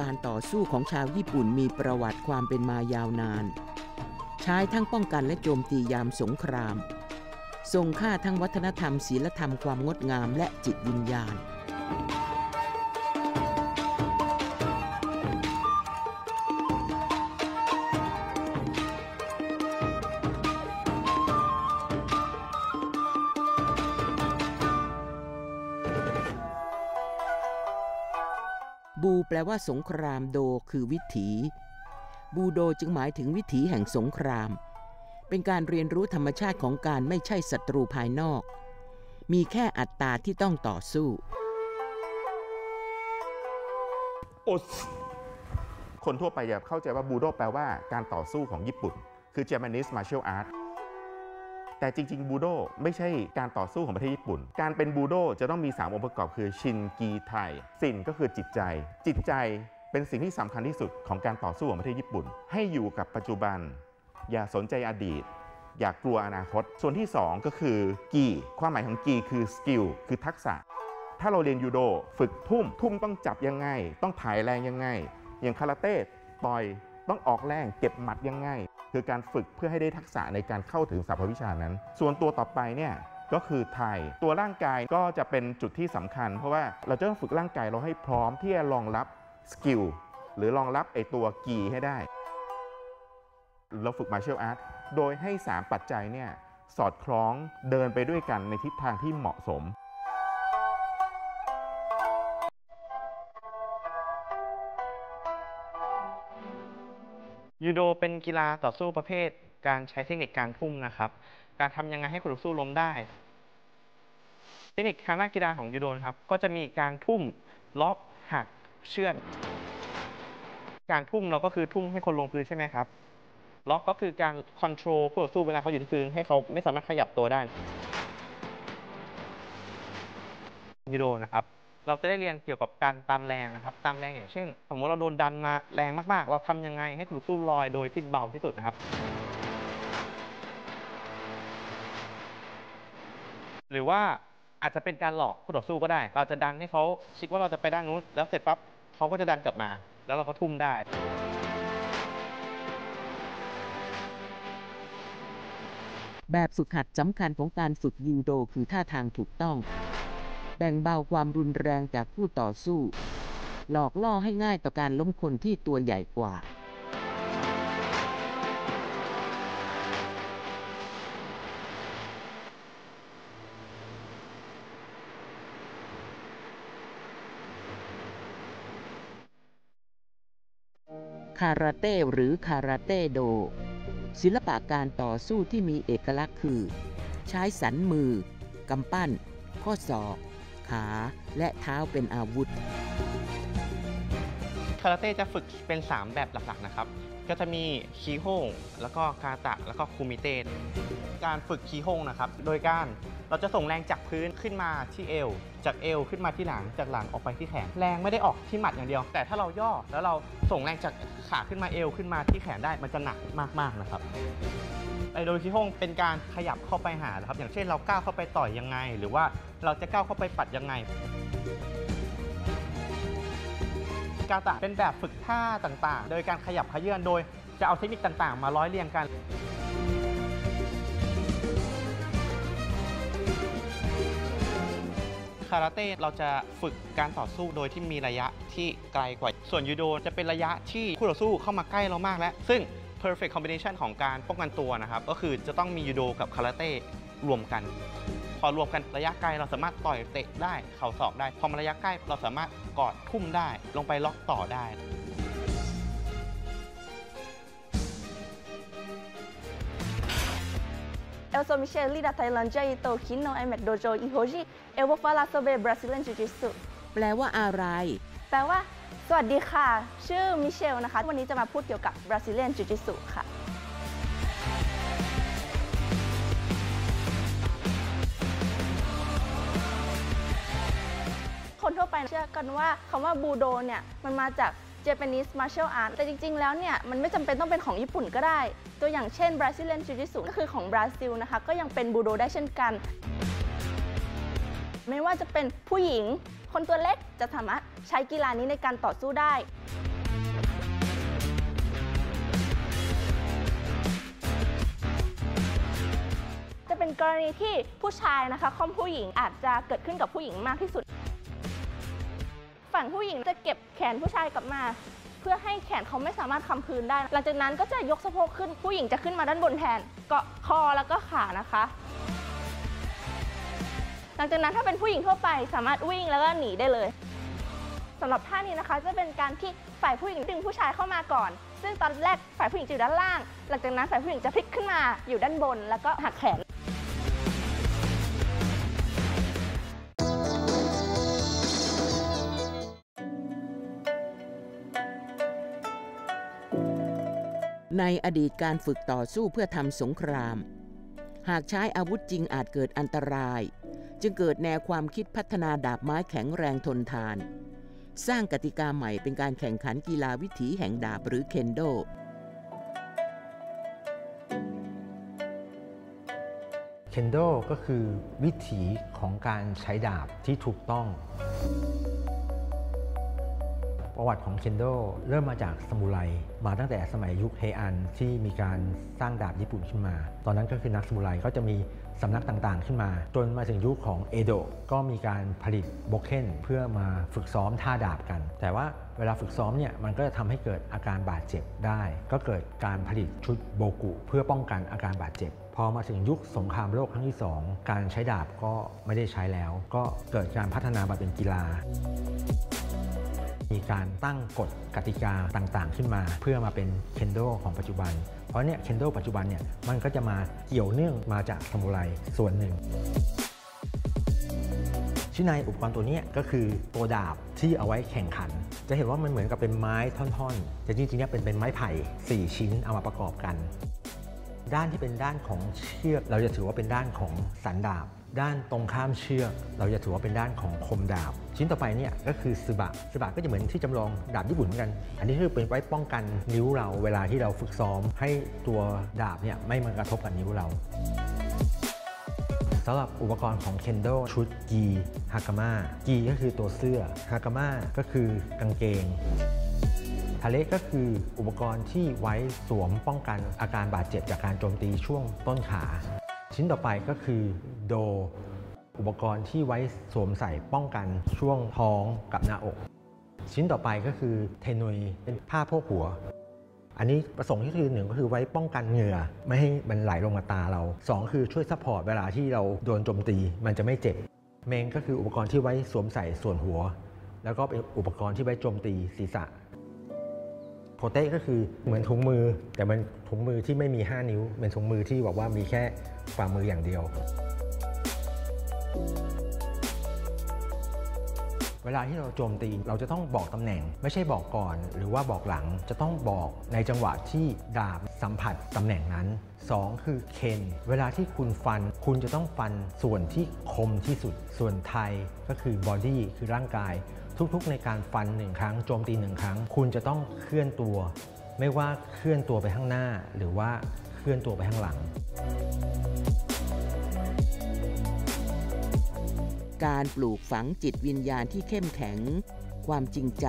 การต่อสู้ของชาวญี่ปุ่นมีประวัติความเป็นมายาวนาน ใช้ทั้งป้องกันและโจมตียามสงคราม ทรงค่าทั้งวัฒนธรรมศีลธรรมความงดงามและจิตวิญญาณ บูแปลว่าสงครามโดคือวิถีบูโดจึงหมายถึงวิถีแห่งสงคราม เป็นการเรียนรู้ธรรมชาติของการไม่ใช่ศัตรูภายนอก มีแค่อัตตาที่ต้องต่อสู้โอสคนทั่วไปจะเข้าใจว่าบูโดแปลว่าการต่อสู้ของญี่ปุ่น คือ Japanese martial art แต่จริง ๆ บูโดไม่ใช่การต่อสู้ของประเทศญี่ปุ่น การเป็นบูโดจะต้องมี 3 องค์ประกอบคือ心技体 心 ก็คือจิตใจ จิตใจเป็นสิ่งที่สำคัญที่สุดของการต่อสู้ของประเทศญี่ปุ่น ให้อยู่กับปัจจุบัน อย่าสนใจอดีต อย่ากลัวอนาคต ส่วนที่ 2 ก็คือ 技 ความหมายของ 技 คือ skill คือทักษะ ถ้าเราเรียนยูโดฝึกทุ่ม ทุ่มต้องจับยังไง ต้องถ่ายแรงยังไง อย่างคาราเต้ต่อยต้องออกแรงเก็บหมัดยังไง คือการฝึกเพื่อให้ได้ทักษะในการเข้าถึงศาสตร์วิชานั้น ส่วนตัวต่อไปเนี่ยก็คือ 体 ตัวร่างกายก็จะเป็นจุดที่สำคัญ เพราะว่าเราจะต้องฝึกร่างกายเราให้พร้อมที่จะรองรับ skill หรือรองรับไอตัว 技 ให้ได้ เราฝึก martial art โดยให้ 3 ปัจจัยเนี่ยสอดคล้องเดินไปด้วยกันในทิศทางที่เหมาะสม ยูโดเป็นกีฬาต่อสู้ประเภทการใช้เทคนิคการทุ่มนะครับ การทำยังไงให้คู่ต่อสู้ล้มได้ เทคนิคทางด้านกีฬาของยูโดครับ ก็จะมีการทุ่มล็อกหักเชือดการทุ่มเราก็คือทุ่มให้คนลงพื้นใช่ไหมครับ ล็อกก็คือการคอนโทรลคู่ต่อสู้เวลาเขาอยู่ที่พื้นให้เขาไม่สามารถขยับตัวได้ยูโดนะครับ เราจะได้เรียนเกี่ยวกับการตามแรงนะครับ ตามแรงอย่างเช่น สมมติเราโดนดันมาแรงมากๆ เราทำยังไงให้ถูกสู้ลอยโดยที่เบาที่สุดนะครับ หรือว่าอาจจะเป็นการหลอกคู่ต่อสู้ก็ได้ เราจะดันให้เขาคิดว่าเราจะไปด้านนู้น แล้วเสร็จปั๊บเขาก็จะดันกลับมา แล้วเราก็ทุ่มได้แบบฝึกหัดสำคัญของการฝึกยูโดคือท่าทางถูกต้อง แบ่งเบาความรุนแรงจากผู้ต่อสู้ หลอกล่อให้ง่ายต่อการล้มคนที่ตัวใหญ่กว่า คาราเต้หรือคาราเต้โด ศิลปะการต่อสู้ที่มีเอกลักษณ์คือ ใช้สันมือกำปั้น ข้อศอก ขาและเท้าเป็นอาวุธ คาราเต้จะฝึกเป็น 3 แบบหลักๆนะครับ ก็จะมีคีโฮงแล้วก็คาตะ แล้วก็คูมิเตะการฝึกคีโฮงนะครับ โดยการเราจะส่งแรงจากพื้นขึ้นมาที่เอว จากเอวขึ้นมาที่หลัง จากหลังออกไปที่แขน แรงไม่ได้ออกที่หมัดอย่างเดียว แต่ถ้าเราย่อแล้วเราส่งแรงจากขาขึ้นมาเอวขึ้นมาที่แขนได้ มันจะหนักมากๆนะครับ ไอโดยคีโฮงเป็นการขยับเข้าไปหานะครับ อย่างเช่นเราก้าวเข้าไปต่อยยังไง หรือว่าเราจะก้าวเข้าไปปัดยังไง กาตะเป็นแบบฝึกท่าต่างๆ โดยการขยับขยื่นโดยจะเอาเทคนิคต่างๆ มาร้อยเรียงกันคาราเต้เราจะฝึกการต่อสู้โดยที่มีระยะที่ไกลกว่า ส่วนยูโดจะเป็นระยะที่คู่ต่อสู้เข้ามาใกล้เรามากแล้ว ซึ่ง perfect combination ของการป้องกันตัวนะครับ ก็คือจะต้องมียูโดกับคาราเต้รวมกัน พอรวมกันระยะไกลเราสามารถต่อยเตะได้เข่าศอกได้ พอมาระยะใกล้เราสามารถกอดทุ่มได้ ลงไปล็อกต่อได้ Eu sou Michelle da Tailândia e estou aqui no MX Dojo e hoje eu vou falar sobre Brazilian Jiu-Jitsu แปลว่าอะไร แปลว่า สวัสดีค่ะ ชื่อมิเชลนะคะ วันนี้จะมาพูดเกี่ยวกับ Brazilian Jiu-Jitsu ค่ะ คนทั่วไปเชื่อกันว่าคำว่าบูโดเนี่ย มันมาจาก Japanese martial art แต่จริง ๆ แล้วเนี่ย มันไม่จำเป็นต้องเป็นของญี่ปุ่นก็ได้ ตัวอย่างเช่น Brazilian Jiu-Jitsu ก็คือของบราซิลนะคะ ก็ยังเป็นบูโดได้เช่นกัน ไม่ว่าจะเป็นผู้หญิง คนตัวเล็กจะสามารถ ใช้กีฬานี้ในการต่อสู้ได้จะเป็นกรณีที่ผู้ชายนะคะค่อมผู้หญิงอาจจะเกิดขึ้นกับผู้หญิงมากที่สุด ฝั่งผู้หญิงจะเก็บแขนผู้ชายกลับมา เพื่อให้แขนเขาไม่สามารถคำพื้นได้ หลังจากนั้นก็จะยกสะโพกขึ้นผู้หญิงจะขึ้นมาด้านบนแทน เกาะคอแล้วก็ขานะคะ หลังจากนั้นถ้าเป็นผู้หญิงทั่วไปสามารถวิ่งแล้วก็หนีได้เลย สำหรับท่านี้นะคะจะเป็นการที่ฝ่ายผู้หญิงดึงผู้ชายเข้ามาก่อน ซึ่งตอนแรกฝ่ายผู้หญิงจะอยู่ด้านล่าง หลังจากนั้นฝ่ายผู้หญิงจะพลิกขึ้นมาอยู่ด้านบน แล้วก็หักแขนในอดีตการฝึกต่อสู้เพื่อทำสงคราม หากใช้อาวุธจริงอาจเกิดอันตราย จึงเกิดแนวความคิดพัฒนาดาบไม้แข็งแรงทนทาน สร้างกติกาใหม่เป็นการแข่งขันกีฬาวิถีแห่งดาบหรือเคนโด เคนโดก็คือวิถีของการใช้ดาบที่ถูกต้อง ประวัติของเคนโดเริ่มมาจากสมุไรมาตั้งแต่สมัยยุคเฮอันที่มีการสร้างดาบญี่ปุ่นขึ้นมา ตอนนั้นก็คือนักสมุไรก็จะมีสำนักต่างๆ ขึ้นมา จนมาถึงยุคของเอโดะก็มีการผลิตโบเคนเพื่อมาฝึกซ้อมท่าดาบกัน แต่ว่าเวลาฝึกซ้อมเนี่ยมันก็จะทำให้เกิดอาการบาดเจ็บได้ ก็เกิดการผลิตชุดโบกุเพื่อป้องกันอาการบาดเจ็บพอมาถึงยุคสงครามโลกครั้งที่ 2 การใช้ดาบก็ไม่ได้ใช้แล้ว ก็เกิดการพัฒนามาเป็นกีฬา มีการตั้งกฎกติกาต่างๆ ขึ้นมา เพื่อมาเป็นเคนโดของปัจจุบัน เพราะเนี่ยเคนโดปัจจุบันเนี่ยมันก็จะมาเกี่ยวเนื่องมาจากสมุไรส่วนหนึ่งชิ้นในอุปกรณ์ตัวนี้ก็คือตัวดาบที่เอาไว้แข่งขัน จะเห็นว่ามันเหมือนกับเป็นไม้ท่อนๆ แต่จริงๆเนี่ยเป็นเป็นไม้ไผ่ 4 ชิ้นเอามาประกอบกัน ด้านที่เป็นด้านของเชือก เราจะถือว่าเป็นด้านของสันดาบ ด้านตรงข้ามเชือก เราจะถือว่าเป็นด้านของคมดาบ ชิ้นต่อไปเนี่ยก็คือซึบะซึบะก็จะเหมือนที่จำลองดาบญี่ปุ่นเหมือนกัน อันนี้คือเป็นไว้ป้องกันนิ้วเราเวลาที่เราฝึกซ้อม ให้ตัวดาบเนี่ยไม่มากระทบกับนิ้วเราสำหรับอุปกรณ์ของเคนโดชุดกีฮากาม่ากีก็คือตัวเสื้อฮากาม่าก็คือกางเกง ทาเลก็คืออุปกรณ์ที่ไว้สวมป้องกันอาการบาดเจ็บจากการโจมตีช่วงต้นขา ชิ้นต่อไปก็คือโด อุปกรณ์ที่ไว้สวมใส่ป้องกันช่วงท้องกับหน้าอก ชิ้นต่อไปก็คือเทนุยเป็นผ้าโพกหัว อันนี้ประสงค์ที่คือหนึ่งก็คือไว้ป้องกันเหงื่อ ไม่ให้มันไหลลงมาตาเรา 2 คือช่วย support เวลาที่เราโดนโจมตีมันจะไม่เจ็บ 面 ก็คืออุปกรณ์ที่ไว้สวมใส่ส่วนหัว แล้วก็เป็นอุปกรณ์ที่ไว้โจมตีศีรษะ โพเต้ก็คือเหมือนถุงมือ แต่มันถุงมือที่ไม่มี 5 นิ้ว เป็นถุงมือที่บอกว่ามีแค่ฝ่ามืออย่างเดียว เวลาที่เราโจมตีเราจะต้องบอกตำแหน่ง ไม่ใช่บอกก่อน หรือว่าบอกหลังจะต้องบอกในจังหวะที่ดาบสัมผัสตำแหน่งนั้น 2 คือเคนเวลาที่คุณฟัน คุณจะต้องฟันส่วนที่คมที่สุดส่วนไทยก็คือบอดี้คือร่างกาย ทุกๆ ในการฟันหนึ่งครั้งโจมตีหนึ่งครั้ง คุณจะต้องเคลื่อนตัว ไม่ว่าเคลื่อนตัวไปข้างหน้า หรือว่าเคลื่อนตัวไปข้างหลัง การปลูกฝังจิตวิญญาณที่เข้มแข็ง ความจริงใจ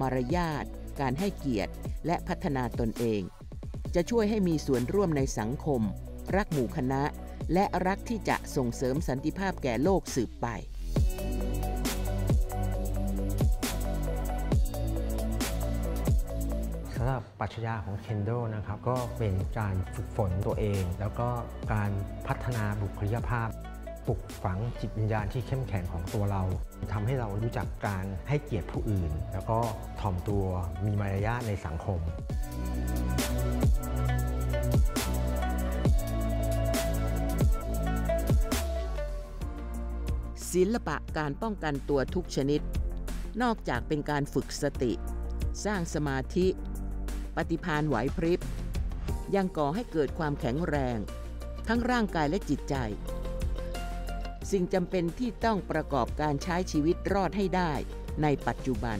มารยาทการให้เกียรติและพัฒนาตนเอง จะช่วยให้มีส่วนร่วมในสังคม รักหมู่คณะ และรักที่จะส่งเสริมสันติภาพแก่โลกสืบไปำหรับปรัชญาของเคนโดนะครับก็เป็นการฝึกฝนตัวเอง แล้วก็การพัฒนาบุคลิกภาพปลุกฝังจิตวิญญาณที่เข้มแข็งของตัวเราทำให้เรารู้จักการให้เกียรติผู้อื่น แล้วก็ถ่อมตัวมีมารยาทในสังคมศิลปะการป้องกันตัวทุกชนิด นอกจากเป็นการฝึกสติ สร้างสมาธิ ปฏิพานไหวพริบ ยังก่อให้เกิดความแข็งแรง ทั้งร่างกายและจิตใจ สิ่งจำเป็นที่ต้องประกอบการใช้ชีวิตรอดให้ได้ในปัจจุบัน